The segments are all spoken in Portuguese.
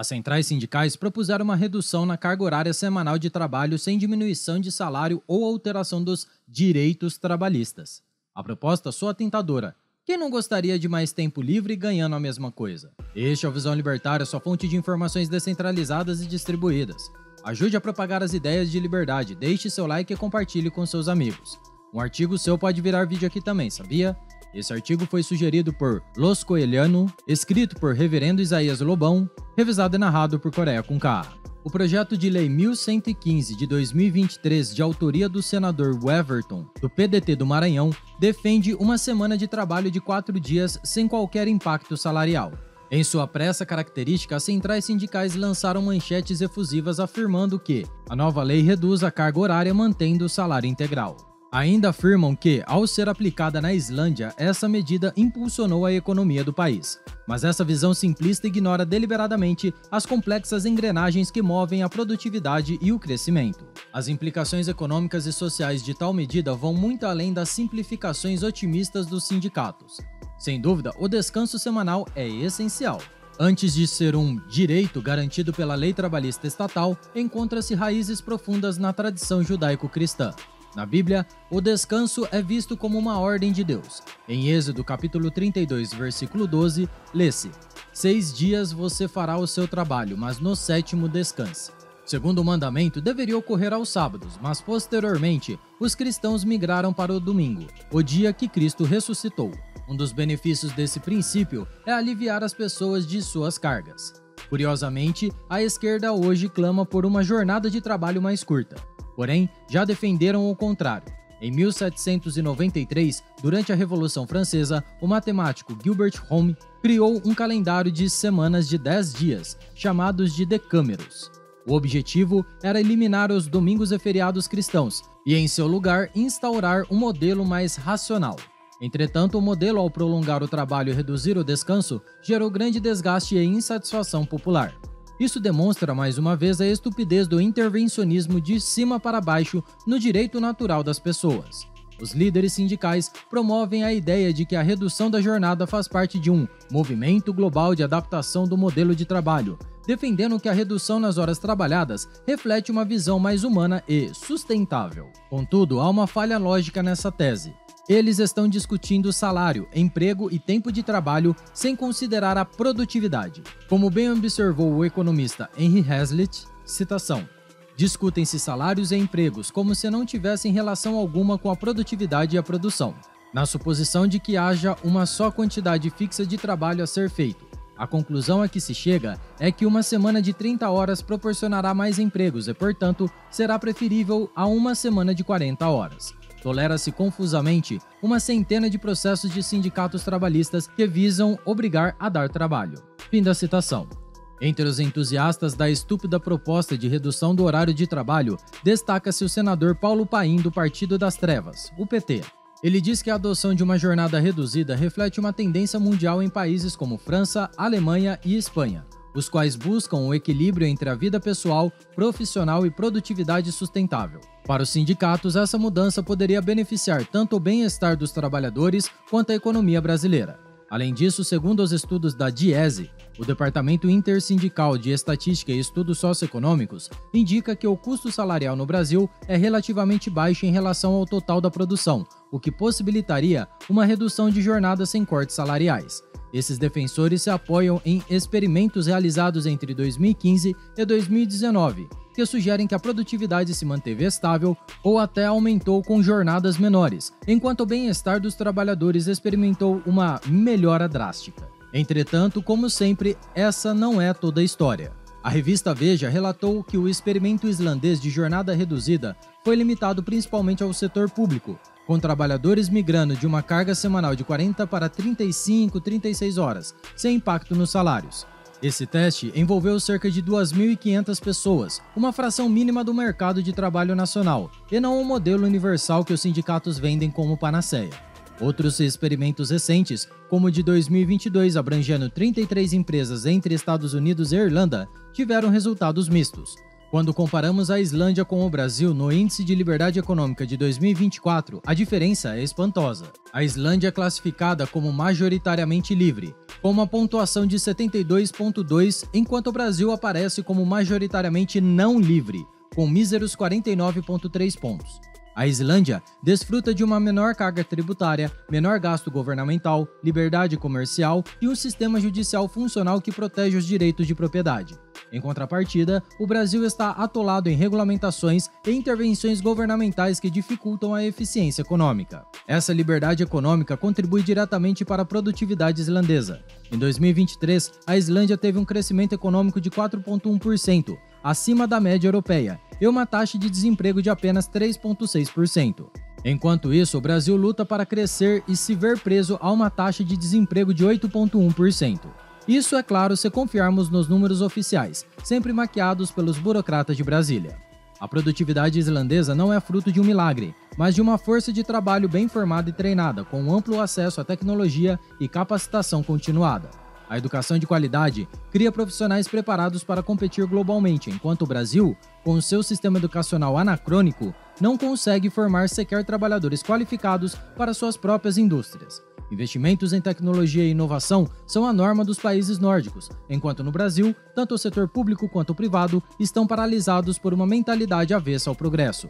As centrais sindicais propuseram uma redução na carga horária semanal de trabalho sem diminuição de salário ou alteração dos direitos trabalhistas. A proposta soa tentadora. Quem não gostaria de mais tempo livre ganhando a mesma coisa? Este é o Visão Libertária, sua fonte de informações descentralizadas e distribuídas. Ajude a propagar as ideias de liberdade, deixe seu like e compartilhe com seus amigos. Um artigo seu pode virar vídeo aqui também, sabia? Esse artigo foi sugerido por Los Coelhano, escrito por Reverendo Isaías Lobão, revisado e narrado por Coreia com K. O projeto de lei 1115 de 2023, de autoria do senador Weverton, do PDT do Maranhão, defende uma semana de trabalho de quatro dias sem qualquer impacto salarial. Em sua pressa característica, centrais sindicais lançaram manchetes efusivas afirmando que a nova lei reduz a carga horária mantendo o salário integral. Ainda afirmam que, ao ser aplicada na Islândia, essa medida impulsionou a economia do país. Mas essa visão simplista ignora deliberadamente as complexas engrenagens que movem a produtividade e o crescimento. As implicações econômicas e sociais de tal medida vão muito além das simplificações otimistas dos sindicatos. Sem dúvida, o descanso semanal é essencial. Antes de ser um direito garantido pela lei trabalhista estatal, encontra-se raízes profundas na tradição judaico-cristã. Na Bíblia, o descanso é visto como uma ordem de Deus. Em Êxodo capítulo 32, versículo 12, lê-se: Seis dias você fará o seu trabalho, mas no sétimo descanse. Segundo o mandamento, deveria ocorrer aos sábados, mas posteriormente os cristãos migraram para o domingo, o dia que Cristo ressuscitou. Um dos benefícios desse princípio é aliviar as pessoas de suas cargas. Curiosamente, a esquerda hoje clama por uma jornada de trabalho mais curta. Porém, já defenderam o contrário. Em 1793, durante a Revolução Francesa, o matemático Gilbert Home criou um calendário de semanas de 10 dias, chamados de decâmeros. O objetivo era eliminar os domingos e feriados cristãos e, em seu lugar, instaurar um modelo mais racional. Entretanto, o modelo, ao prolongar o trabalho e reduzir o descanso, gerou grande desgaste e insatisfação popular. Isso demonstra mais uma vez a estupidez do intervencionismo de cima para baixo no direito natural das pessoas. Os líderes sindicais promovem a ideia de que a redução da jornada faz parte de um movimento global de adaptação do modelo de trabalho, defendendo que a redução nas horas trabalhadas reflete uma visão mais humana e sustentável. Contudo, há uma falha lógica nessa tese. Eles estão discutindo salário, emprego e tempo de trabalho sem considerar a produtividade. Como bem observou o economista Henry Hazlitt, citação: Discutem-se salários e empregos como se não tivessem relação alguma com a produtividade e a produção, na suposição de que haja uma só quantidade fixa de trabalho a ser feito. A conclusão a que se chega é que uma semana de 30 horas proporcionará mais empregos e, portanto, será preferível a uma semana de 40 horas. Tolera-se confusamente uma centena de processos de sindicatos trabalhistas que visam obrigar a dar trabalho. Fim da citação. Entre os entusiastas da estúpida proposta de redução do horário de trabalho, destaca-se o senador Paulo Paim do Partido das Trevas, o PT. Ele diz que a adoção de uma jornada reduzida reflete uma tendência mundial em países como França, Alemanha e Espanha, os quais buscam o equilíbrio entre a vida pessoal, profissional e produtividade sustentável. Para os sindicatos, essa mudança poderia beneficiar tanto o bem-estar dos trabalhadores quanto a economia brasileira. Além disso, segundo os estudos da DIESE, o Departamento Intersindical de Estatística e Estudos Socioeconômicos indica que o custo salarial no Brasil é relativamente baixo em relação ao total da produção, o que possibilitaria uma redução de jornadas sem cortes salariais. Esses defensores se apoiam em experimentos realizados entre 2015 e 2019, que sugerem que a produtividade se manteve estável ou até aumentou com jornadas menores, enquanto o bem-estar dos trabalhadores experimentou uma melhora drástica. Entretanto, como sempre, essa não é toda a história. A revista Veja relatou que o experimento islandês de jornada reduzida foi limitado principalmente ao setor público, com trabalhadores migrando de uma carga semanal de 40 para 35, 36 horas, sem impacto nos salários. Esse teste envolveu cerca de 2.500 pessoas, uma fração mínima do mercado de trabalho nacional, e não o modelo universal que os sindicatos vendem como panaceia. Outros experimentos recentes, como o de 2022 abrangendo 33 empresas entre Estados Unidos e Irlanda, tiveram resultados mistos. Quando comparamos a Islândia com o Brasil no Índice de Liberdade Econômica de 2024, a diferença é espantosa. A Islândia é classificada como majoritariamente livre, com uma pontuação de 72,2, enquanto o Brasil aparece como majoritariamente não livre, com míseros 49,3 pontos. A Islândia desfruta de uma menor carga tributária, menor gasto governamental, liberdade comercial e um sistema judicial funcional que protege os direitos de propriedade. Em contrapartida, o Brasil está atolado em regulamentações e intervenções governamentais que dificultam a eficiência econômica. Essa liberdade econômica contribui diretamente para a produtividade islandesa. Em 2023, a Islândia teve um crescimento econômico de 4,1%, acima da média europeia, e uma taxa de desemprego de apenas 3,6%. Enquanto isso, o Brasil luta para crescer e se ver preso a uma taxa de desemprego de 8,1%. Isso, é claro, se confiarmos nos números oficiais, sempre maquiados pelos burocratas de Brasília. A produtividade islandesa não é fruto de um milagre, mas de uma força de trabalho bem formada e treinada, com amplo acesso à tecnologia e capacitação continuada. A educação de qualidade cria profissionais preparados para competir globalmente, enquanto o Brasil, com seu sistema educacional anacrônico, não consegue formar sequer trabalhadores qualificados para suas próprias indústrias. Investimentos em tecnologia e inovação são a norma dos países nórdicos, enquanto no Brasil, tanto o setor público quanto o privado estão paralisados por uma mentalidade avessa ao progresso.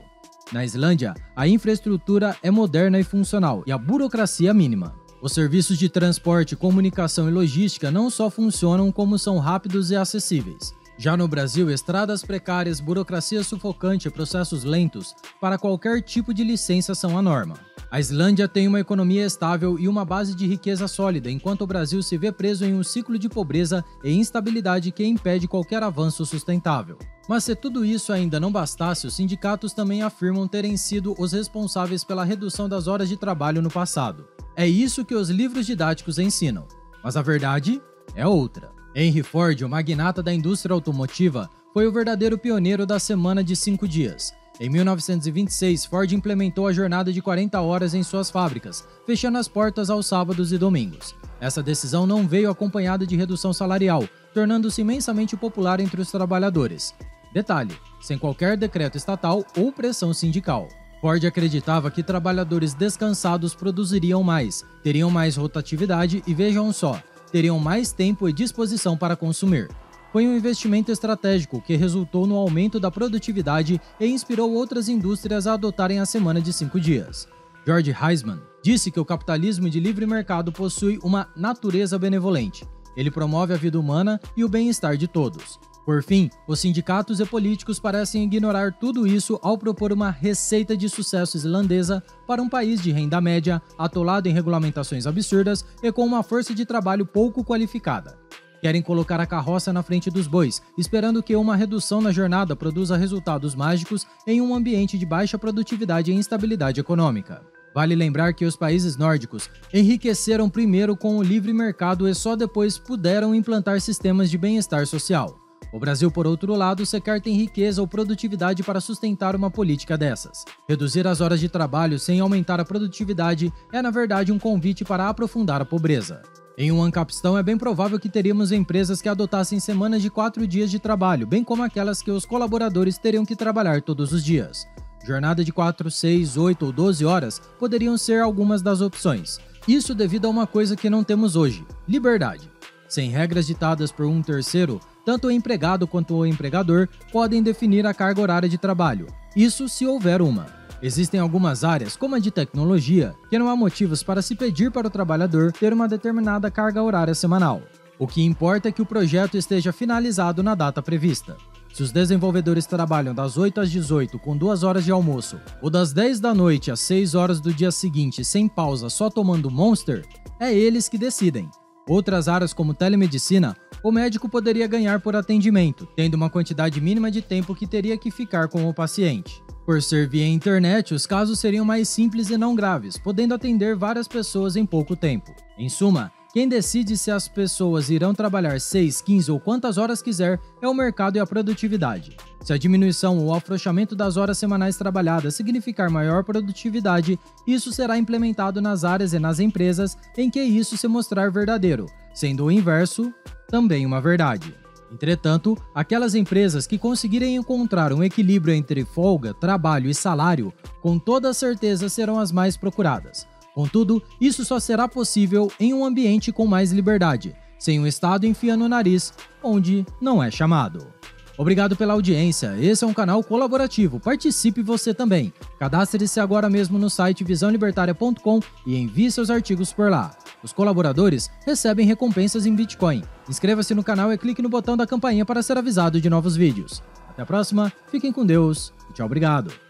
Na Islândia, a infraestrutura é moderna e funcional e a burocracia mínima. Os serviços de transporte, comunicação e logística não só funcionam como são rápidos e acessíveis. Já no Brasil, estradas precárias, burocracia sufocante e processos lentos para qualquer tipo de licença são a norma. A Islândia tem uma economia estável e uma base de riqueza sólida, enquanto o Brasil se vê preso em um ciclo de pobreza e instabilidade que impede qualquer avanço sustentável. Mas se tudo isso ainda não bastasse, os sindicatos também afirmam terem sido os responsáveis pela redução das horas de trabalho no passado. É isso que os livros didáticos ensinam. Mas a verdade é outra. Henry Ford, o magnata da indústria automotiva, foi o verdadeiro pioneiro da semana de cinco dias. Em 1926, Ford implementou a jornada de 40 horas em suas fábricas, fechando as portas aos sábados e domingos. Essa decisão não veio acompanhada de redução salarial, tornando-se imensamente popular entre os trabalhadores. Detalhe: sem qualquer decreto estatal ou pressão sindical. Ford acreditava que trabalhadores descansados produziriam mais, teriam mais rotatividade e vejam só, teriam mais tempo e disposição para consumir. Foi um investimento estratégico que resultou no aumento da produtividade e inspirou outras indústrias a adotarem a semana de cinco dias. George Heisman disse que o capitalismo de livre mercado possui uma natureza benevolente. Ele promove a vida humana e o bem-estar de todos. Por fim, os sindicatos e políticos parecem ignorar tudo isso ao propor uma receita de sucesso islandesa para um país de renda média, atolado em regulamentações absurdas e com uma força de trabalho pouco qualificada. Querem colocar a carroça na frente dos bois, esperando que uma redução na jornada produza resultados mágicos em um ambiente de baixa produtividade e instabilidade econômica. Vale lembrar que os países nórdicos enriqueceram primeiro com o livre mercado e só depois puderam implantar sistemas de bem-estar social. O Brasil, por outro lado, sequer tem riqueza ou produtividade para sustentar uma política dessas. Reduzir as horas de trabalho sem aumentar a produtividade é, na verdade, um convite para aprofundar a pobreza. Em um ancapistão, é bem provável que teríamos empresas que adotassem semanas de quatro dias de trabalho, bem como aquelas que os colaboradores teriam que trabalhar todos os dias. Jornada de 4, 6, 8 ou 12 horas poderiam ser algumas das opções. Isso devido a uma coisa que não temos hoje: liberdade. Sem regras ditadas por um terceiro, tanto o empregado quanto o empregador podem definir a carga horária de trabalho, isso se houver uma. Existem algumas áreas, como a de tecnologia, que não há motivos para se pedir para o trabalhador ter uma determinada carga horária semanal. O que importa é que o projeto esteja finalizado na data prevista. Se os desenvolvedores trabalham das 8 às 18 com 2 horas de almoço, ou das 10 da noite às 6 horas do dia seguinte sem pausa só tomando Monster, é eles que decidem. Outras áreas como telemedicina o médico poderia ganhar por atendimento, tendo uma quantidade mínima de tempo que teria que ficar com o paciente. Por ser via internet, os casos seriam mais simples e não graves, podendo atender várias pessoas em pouco tempo. Em suma, quem decide se as pessoas irão trabalhar 6, 15 ou quantas horas quiser é o mercado e a produtividade. Se a diminuição ou afrouxamento das horas semanais trabalhadas significar maior produtividade, isso será implementado nas áreas e nas empresas em que isso se mostrar verdadeiro, sendo o inverso também uma verdade. Entretanto, aquelas empresas que conseguirem encontrar um equilíbrio entre folga, trabalho e salário, com toda certeza serão as mais procuradas. Contudo, isso só será possível em um ambiente com mais liberdade, sem um Estado enfiando o nariz onde não é chamado. Obrigado pela audiência. Esse é um canal colaborativo. Participe você também. Cadastre-se agora mesmo no site visãolibertaria.com e envie seus artigos por lá. Os colaboradores recebem recompensas em Bitcoin. Inscreva-se no canal e clique no botão da campainha para ser avisado de novos vídeos. Até a próxima, fiquem com Deus e tchau, obrigado.